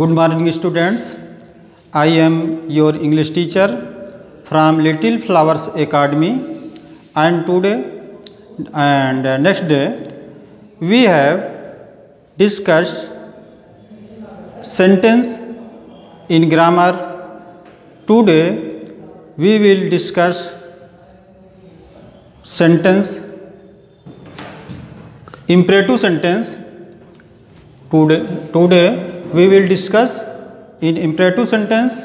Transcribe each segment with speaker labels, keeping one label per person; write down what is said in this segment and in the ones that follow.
Speaker 1: Good morning students, I am your English teacher from Little Flowers Academy, and today and next day we have discussed sentence in grammar. Today we will discuss sentence, imperative sentence. Today we will discuss in imperative sentence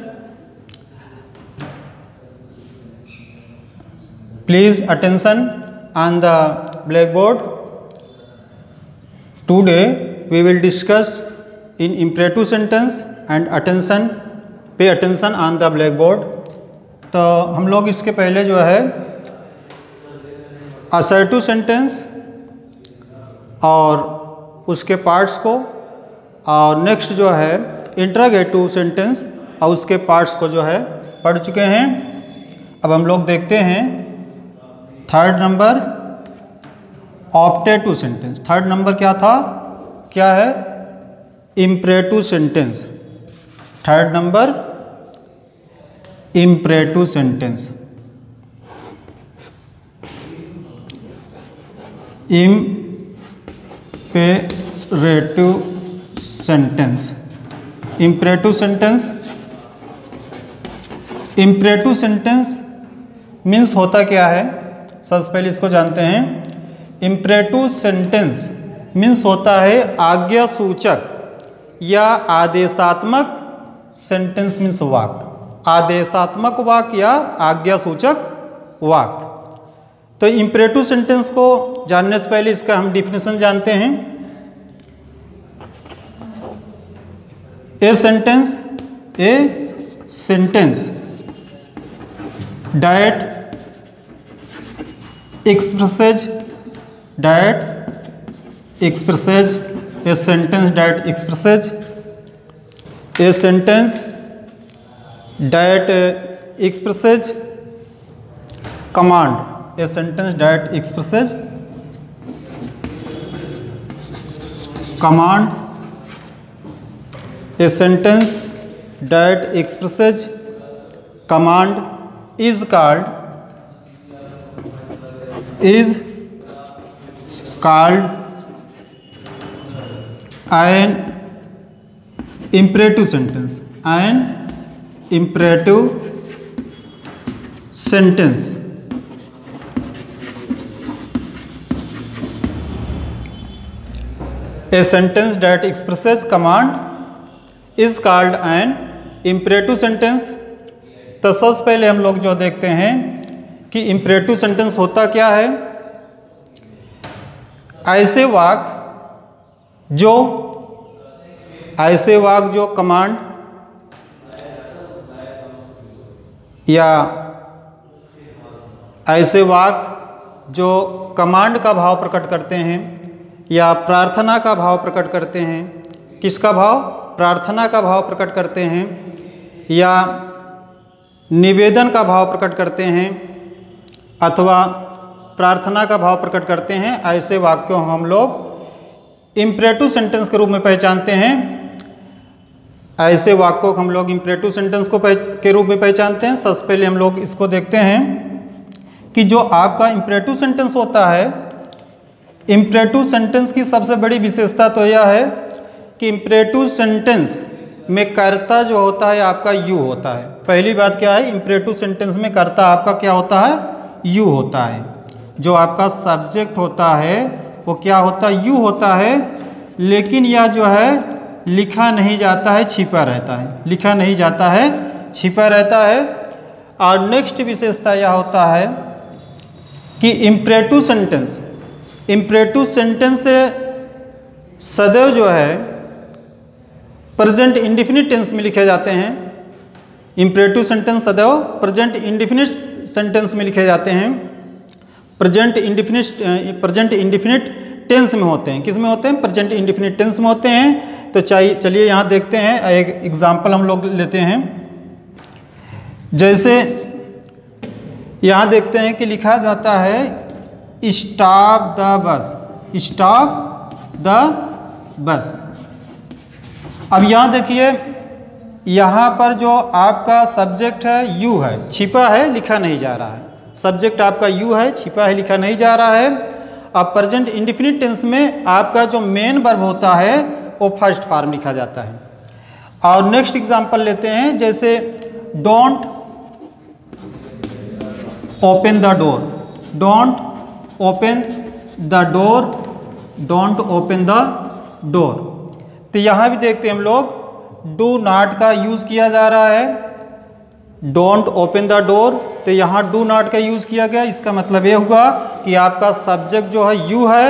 Speaker 1: please attention on the blackboard today we will discuss in imperative sentence and attention pay attention on the blackboard तो हम लोग इसके पहले जो है assertive sentence और उसके parts को और नेक्स्ट जो है इंट्रागेटिव सेंटेंस और उसके पार्ट्स को जो है पढ़ चुके हैं अब हम लोग देखते हैं third number optative sentence third number क्या था क्या है imperative sentence third number imperative sentence imperative sentence imperative sentence imperative sentence means होता क्या है सबसे पहले इसको जानते हैं इम्परेटिव सेंटेंस मीन्स होता है आज्ञा सूचक या आदेशात्मक सेंटेंस मीन्स वाक आदेशात्मक वाक या आज्ञा सूचक वाक तो इम्परेटिव सेंटेंस को जानने से पहले इसका हम डिफिनेशन जानते हैं a sentence a sentence that expresses that expresses a sentence that expresses a sentence that expresses command a sentence that expresses command A sentence that expresses command is called is called an imperative sentence an imperative sentence a sentence that expresses command is called an imperative sentence तो सबसे पहले हम लोग जो देखते हैं कि imperative sentence होता क्या है ऐसे वाक जो ऐसे वाक जो कमांड या ऐसे वाक जो कमांड का भाव प्रकट करते हैं या प्रार्थना का भाव प्रकट करते हैं किसका भाव प्रार्थना का भाव प्रकट करते हैं या निवेदन का भाव प्रकट करते हैं अथवा प्रार्थना का भाव प्रकट करते हैं ऐसे वाक्यों हम लोग इम्परेटिव सेंटेंस के रूप में पहचानते हैं ऐसे वाक्यों को हम लोग इम्परेटिव सेंटेंस को के रूप में पहचानते हैं सबसे पहले हम लोग इसको देखते हैं कि जो आपका इम्परेटिव सेंटेंस होता है इम्परेटिव सेंटेंस की सबसे बड़ी विशेषता तो यह है कि इम्परेटिव सेंटेंस में कर्ता जो होता है आपका यू होता है पहली बात क्या है इम्परेटिव सेंटेंस में कर्ता आपका क्या होता है यू होता है जो आपका सब्जेक्ट होता है वो क्या होता है यू होता है लेकिन यह जो है लिखा नहीं जाता है छिपा रहता है लिखा नहीं जाता है छिपा रहता है और नेक्स्ट विशेषता यह होता है कि इम्परेटिव सेंटेंस इम्परेटिव सेंटेंस से सदैव जो है प्रेजेंट इंडिफिनिट टेंस में लिखे जाते हैं इम्परेटिव सेंटेंस सदैव प्रेजेंट इंडिफिनिट सेंटेंस में लिखे जाते हैं present indefinite present indefinite tense में होते हैं किस में होते हैं प्रेजेंट इंडिफिनिट टेंस में होते हैं तो चाहिए चलिए यहाँ देखते हैं एक एग्जाम्पल हम लोग लेते हैं जैसे यहाँ देखते हैं कि लिखा जाता है stop the bus stop the bus अब यहाँ देखिए यहाँ पर जो आपका सब्जेक्ट है यू है छिपा है लिखा नहीं जा रहा है सब्जेक्ट आपका यू है छिपा है लिखा नहीं जा रहा है अब प्रेजेंट इंडिफिनिट टेंस में आपका जो मेन वर्ब होता है वो फर्स्ट फार्म लिखा जाता है और नेक्स्ट एग्जांपल लेते हैं जैसे don't open the door don't open the door don't open the door तो यहाँ भी देखते हैं हम लोग डू नाट का यूज़ किया जा रहा है डोंट ओपन द डोर तो यहाँ डू नाट का यूज़ किया गया इसका मतलब ये हुआ कि आपका सब्जेक्ट जो है यू है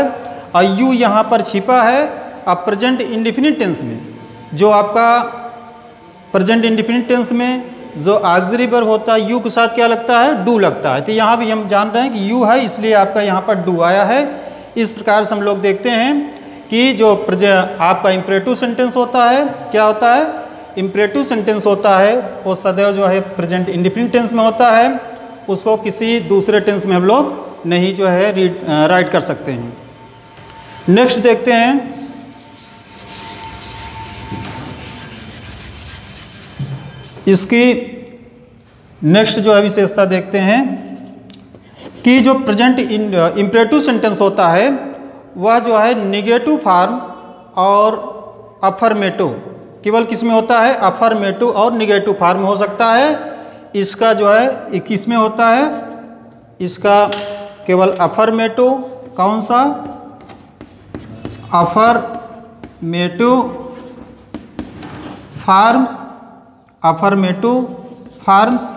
Speaker 1: और यू यहाँ पर छिपा है अब प्रेजेंट इंडिफिनिट टेंस में जो आपका प्रजेंट इंडिफिनिट टेंस में जो आगजरी पर होता है यू के साथ क्या लगता है डू लगता है तो यहाँ भी हम जान रहे हैं कि यू है इसलिए आपका यहाँ पर डू आया है इस प्रकार से हम लोग देखते हैं कि जो आपका इम्परेटिव सेंटेंस होता है क्या होता है इम्परेटिव सेंटेंस होता है वो सदैव जो है प्रेजेंट इंडिफिनिट टेंस में होता है उसको किसी दूसरे टेंस में हम लोग नहीं जो है रीड राइट कर सकते हैं नेक्स्ट देखते हैं इसकी नेक्स्ट जो है विशेषता देखते हैं कि जो प्रेजेंट इम्परेटिव सेंटेंस होता है वह जो है निगेटिव फार्म और अफर्मेटिव केवल किस में होता है अफर्मेटिव और निगेटिव फार्म हो सकता है इसका जो है किस में होता है इसका केवल अफर्मेटिव कौन सा affirmative forms affirmative forms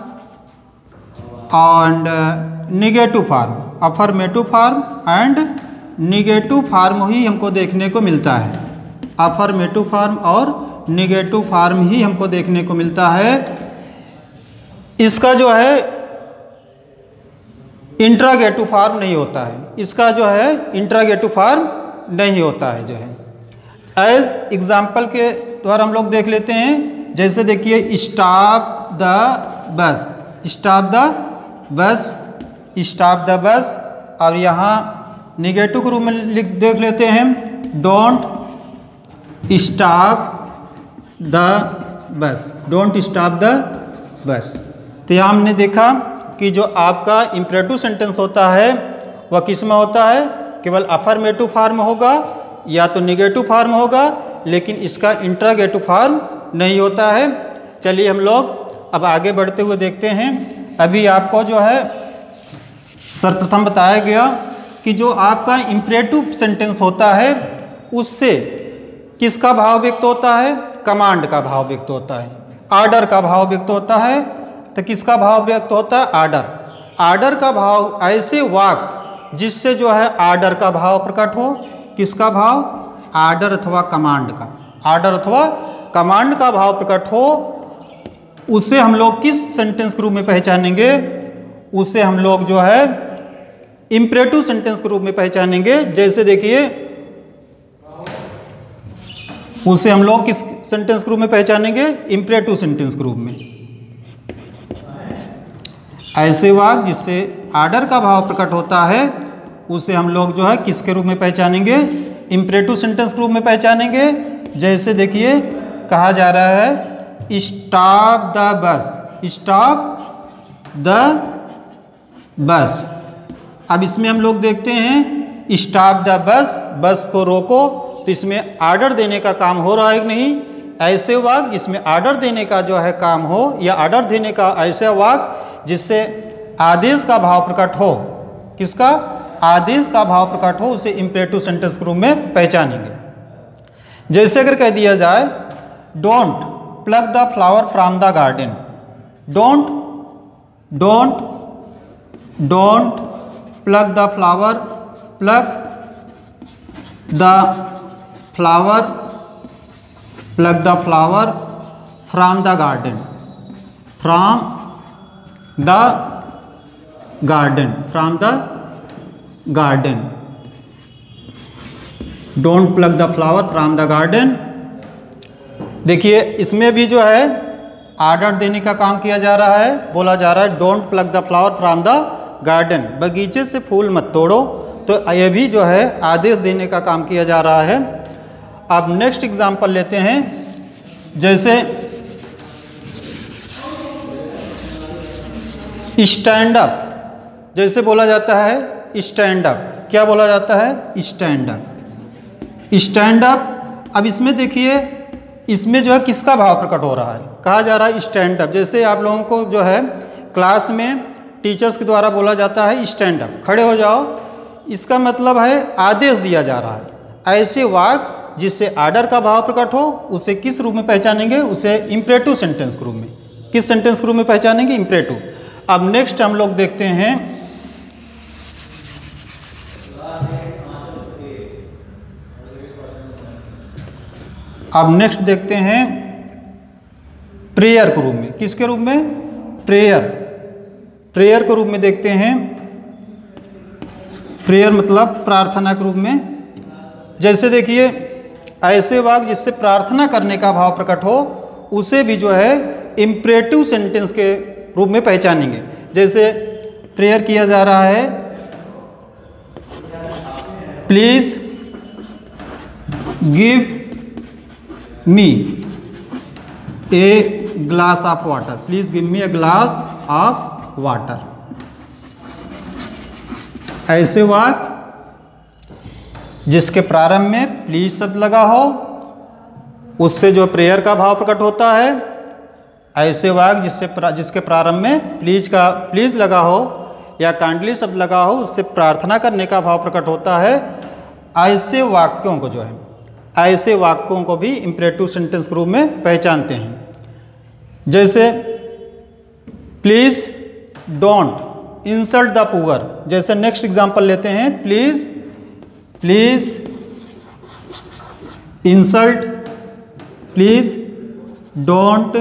Speaker 1: and negative form affirmative form and negative form ही हमको देखने को मिलता है अफर्मेटिव फार्म और निगेटिव फार्म ही हमको देखने को मिलता है इसका जो है इंट्रागेटिव फार्म नहीं होता है इसका जो है इंट्रागेटिव फार्म नहीं होता है जो है एज एग्जाम्पल के द्वारा हम लोग देख लेते हैं जैसे देखिए stop the bus stop the bus stop the bus और यहाँ निगेटिव के रूप में लिख देख लेते हैं don't stop the bus don't stop the bus तो यहाँ हमने देखा कि जो आपका इम्परेटिव सेंटेंस होता है वह किस में होता है केवल अफर्मेटिव फार्म होगा या तो निगेटिव फार्म होगा लेकिन इसका इंट्रागेटिव फार्म नहीं होता है चलिए हम लोग अब आगे बढ़ते हुए देखते हैं अभी आपको जो है सर्वप्रथम बताया गया कि जो आपका इम्परेटिव सेंटेंस होता है उससे किसका भाव व्यक्त होता है कमांड का भाव व्यक्त होता है आर्डर का भाव व्यक्त होता है तो किसका भाव व्यक्त होता है आर्डर आर्डर का भाव ऐसे वाक जिससे जो है आर्डर का भाव प्रकट हो किसका भाव आर्डर अथवा कमांड का आर्डर अथवा कमांड का भाव प्रकट हो उसे हम लोग किस सेंटेंस के रूप में पहचानेंगे उसे हम लोग जो है इंपरेटिव सेंटेंस के रूप में पहचानेंगे जैसे देखिए उसे हम लोग किस सेंटेंस के रूप में पहचानेंगे इंपरेटिव सेंटेंस के रूप में ऐसे वाक जिससे आर्डर का भाव प्रकट होता है उसे हम लोग जो है किसके रूप में पहचानेंगे इंपरेटिव सेंटेंस के रूप में पहचानेंगे जैसे देखिए कहा जा रहा है stop the bus stop the bus अब इसमें हम लोग देखते हैं स्टाफ द बस बस को रोको तो इसमें आर्डर देने का काम हो रहा है कि नहीं ऐसे वाक जिसमें आर्डर देने का जो है काम हो या आर्डर देने का ऐसा वाक जिससे आदेश का भाव प्रकट हो किसका आदेश का भाव प्रकट हो उसे इम्परेटिव सेंटेंस के रूप में पहचानेंगे जैसे अगर कह दिया जाए don't pluck the flower from the garden don't don't don't pluck the flower pluck the flower pluck the flower from the garden from the garden from the garden don't pluck the flower from the garden देखिए इसमें भी जो है order देने का काम किया जा रहा है बोला जा रहा है don't pluck the flower from the garden बगीचे से फूल मत तोड़ो तो यह भी जो है आदेश देने का काम किया जा रहा है अब नेक्स्ट एग्जाम्पल लेते हैं जैसे स्टैंड अप जैसे बोला जाता है स्टैंड अप क्या बोला जाता है स्टैंड अप स्टैंड अप अब इसमें देखिए इसमें जो है किसका भाव प्रकट हो रहा है कहा जा रहा है स्टैंड अप जैसे आप लोगों को जो है क्लास में टीचर्स के द्वारा बोला जाता है स्टैंड अप खड़े हो जाओ इसका मतलब है आदेश दिया जा रहा है ऐसे वाक जिससे आर्डर का भाव प्रकट हो उसे किस रूप में पहचानेंगे उसे इम्प्रेटिव सेंटेंस के रूप में किस सेंटेंस के रूप में पहचानेंगे इम्प्रेटिव अब नेक्स्ट हम लोग देखते हैं अब नेक्स्ट देखते हैं प्रेयर के रूप में किसके रूप में प्रेयर प्रेयर के रूप में देखते हैं प्रेयर मतलब प्रार्थना के रूप में जैसे देखिए ऐसे वाक जिससे प्रार्थना करने का भाव प्रकट हो उसे भी जो है इम्परेटिव सेंटेंस के रूप में पहचानेंगे जैसे प्रेयर किया जा रहा है please give me a glass of water please give me a glass of water ऐसे वाक जिसके प्रारंभ में प्लीज शब्द लगा हो उससे जो प्रेयर का भाव प्रकट होता है ऐसे वाक जिससे प्रा, जिसके प्रारंभ में प्लीज का प्लीज लगा हो या कांडली शब्द लगा हो उससे प्रार्थना करने का भाव प्रकट होता है ऐसे वाक्यों को जो है ऐसे वाक्यों को भी इम्परेटिव सेंटेंस के रूप में पहचानते हैं जैसे please don't insult the poor जैसे नेक्स्ट एग्जाम्पल लेते हैं please please insult please don't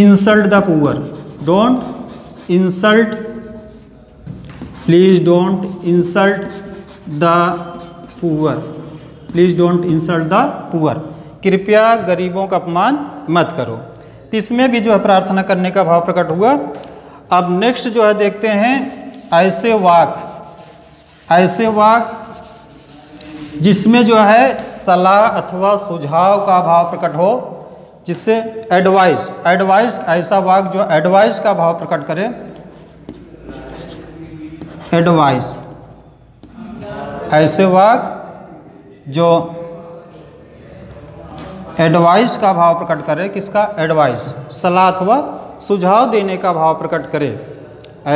Speaker 1: insult the poor don't insult please don't insult the poor please don't insult the poor कृपया गरीबों का अपमान मत करो इसमें भी जो है प्रार्थना करने का भाव प्रकट हुआ अब नेक्स्ट जो है देखते हैं ऐसे वाक ऐसे वाक जिसमें जो है सलाह अथवा सुझाव का भाव प्रकट हो जिससे एडवाइस एडवाइस ऐसा वाक जो एडवाइस का भाव प्रकट करे एडवाइस ऐसे वाक जो एडवाइस का भाव प्रकट करे किसका एडवाइस सलाह अथवा सुझाव देने का भाव प्रकट करे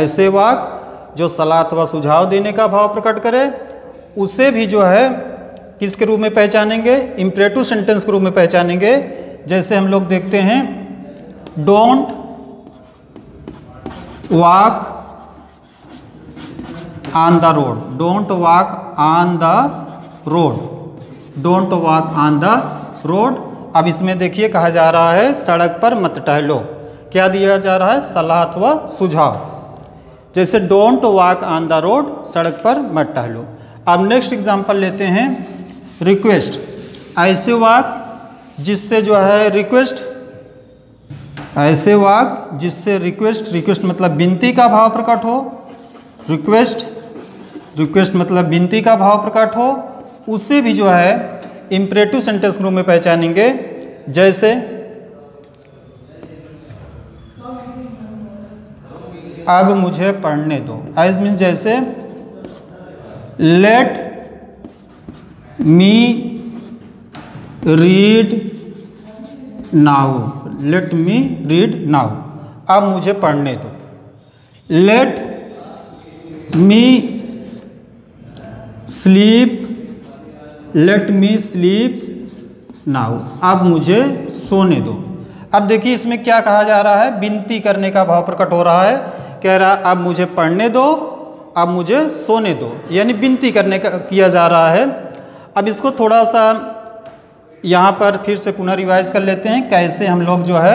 Speaker 1: ऐसे वाक जो सलाह अथवा सुझाव देने का भाव प्रकट करे उसे भी जो है किसके रूप में पहचानेंगे इम्परेटिव सेंटेंस के रूप में पहचानेंगे जैसे हम लोग देखते हैं don't walk on the road don't walk on the road don't walk on the road अब इसमें देखिए कहा जा रहा है सड़क पर मत टहलो क्या दिया जा रहा है सलाह अथवा सुझाव जैसे don't walk on the road सड़क पर मत टहलो अब नेक्स्ट एग्जाम्पल लेते हैं रिक्वेस्ट ऐसे वाक जिससे जो है रिक्वेस्ट ऐसे वाक जिससे रिक्वेस्ट रिक्वेस्ट मतलब विनती का भाव प्रकट हो रिक्वेस्ट रिक्वेस्ट मतलब विनती का भाव प्रकट हो उसे भी जो है इम्परेटिव सेंटेंस रूप में पहचानेंगे जैसे अब मुझे पढ़ने दो एज मीन जैसे let me read now let me read now अब मुझे पढ़ने दो let me sleep let me sleep now अब मुझे सोने दो अब देखिए इसमें क्या कहा जा रहा है विनती करने का भाव प्रकट हो रहा है कह रहा अब मुझे पढ़ने दो अब मुझे सोने दो यानी विनती करने का किया जा रहा है अब इसको थोड़ा सा यहाँ पर फिर से पुनः रिवाइज कर लेते हैं कैसे हम लोग जो है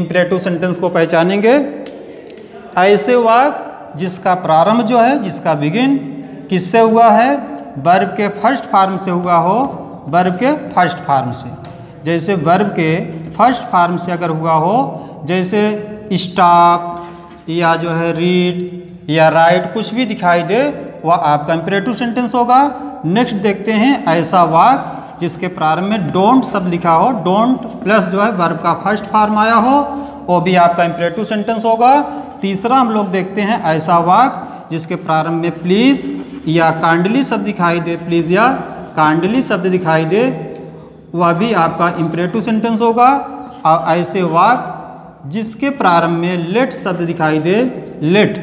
Speaker 1: इम्परेटिव सेंटेंस को पहचानेंगे ऐसे वाक जिसका प्रारंभ जो है जिसका बिगिन किससे हुआ है वर्ब के फर्स्ट फार्म से हुआ हो वर्ब के फर्स्ट फार्म से जैसे वर्ब के फर्स्ट फार्म से अगर हुआ हो जैसे स्टाप या जो है रीड या राइट कुछ भी दिखाई दे वह आपका इम्परेटिव सेंटेंस होगा नेक्स्ट देखते हैं ऐसा वाक जिसके प्रारंभ में डोंट सब लिखा हो डोंट प्लस जो है वर्ब का फर्स्ट फार्म आया हो वो भी आपका इम्परेटिव सेंटेंस होगा तीसरा हम लोग देखते हैं ऐसा वाक जिसके प्रारंभ में प्लीज़ या कांडली शब्द दिखाई दे प्लीज़ या कांडली शब्द दिखाई दे वह भी आपका इम्परेटिव सेंटेंस होगा और ऐसे वाक जिसके प्रारंभ में लेट शब्द दिखाई दे लेट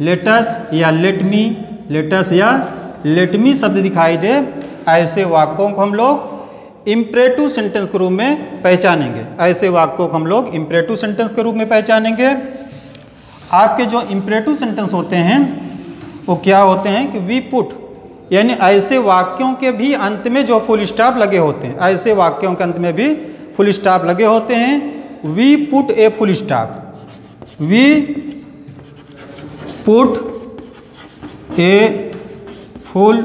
Speaker 1: लेटस या लेट मी लेटस या लेट मी शब्द दिखाई दे ऐसे वाक्यों को हम लोग इम्परेटिव सेंटेंस के रूप में पहचानेंगे ऐसे वाक्यों को हम लोग इम्परेटिव सेंटेंस के रूप में पहचानेंगे आपके जो इम्परेटिव सेंटेंस होते हैं वो क्या होते हैं कि वी पुट यानी ऐसे वाक्यों के भी अंत में जो फुल स्टॉप लगे होते हैं ऐसे वाक्यों के अंत में भी फुल स्टॉप लगे होते हैं we put a full stop we put a full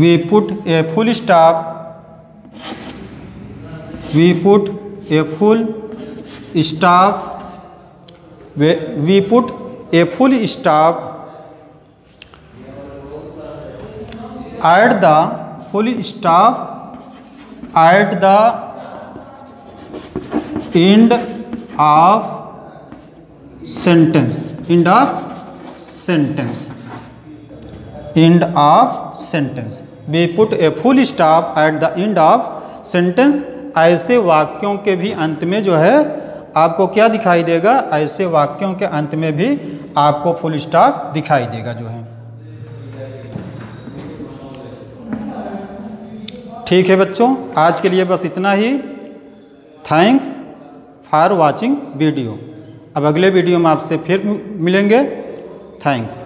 Speaker 1: we put a full stop we put a full stop we put a full stop at the full stop at the end of sentence end of sentence end of sentence we put a full stop at the end of sentence ऐसे वाक्यों के भी अंत में जो है आपको क्या दिखाई देगा ऐसे वाक्यों के अंत में भी आपको फुल स्टॉप दिखाई देगा जो है ठीक है बच्चों आज के लिए बस इतना ही थैंक्स फॉर वाचिंग वीडियो अब अगले वीडियो में आपसे फिर मिलेंगे थैंक्स